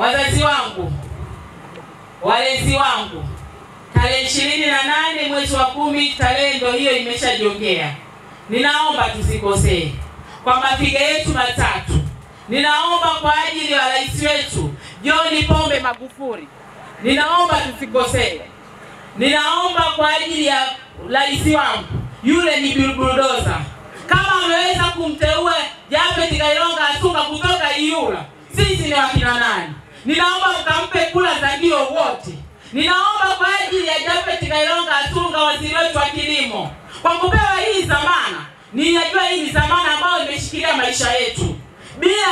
wazazi wangu, walezi wangu, tarehe ishirini na nane mwezi wa kumi, tarehe ndo hiyo imeshajiongea. Ninaomba tusikosee kwa mapiga yetu matatu. Ninaomba kwa ajili ya rais wetu John Pombe Magufuli, ninaomba tusikosee. Ninaomba kwa ajili ya rais wangu, yule ni buldoza, kama ameweza kumteua Japhet Kailonga Asuka kutoka Iyula, sisi ni wakina nani? Ninaomba mkampe kula za ndio wote. Ninaomba kwa ajili ya Japhet Kailonga Atunga, waziri wetu wa kilimo, kwa kupewa hii zamana. Ninajua hii ni zamana ambayo imeshikilia maisha yetu. Bila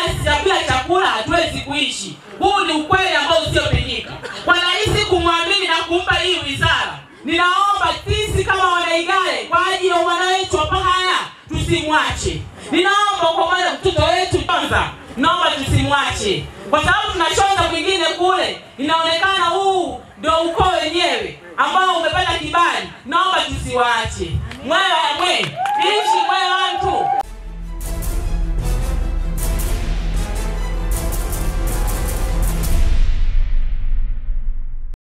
bila chakula hatuwezi kuishi. Huu ni ukweli ambao usiopingika. Kwa rais kumwamini na kumpa hii wizara, ninaomba sisi kama Wanaigale kwa ajili ya wana wetu wa Pahaya tusimwache. Ninaomba kwa mtoto wetu kwanza, naomba tusimwache, kwa sababu tunachonga kwingine kule, inaonekana huu ndio ukoo wenyewe ambao umepata kibali. Naomba tusiwaache. Mwewe mwe ishi mwewe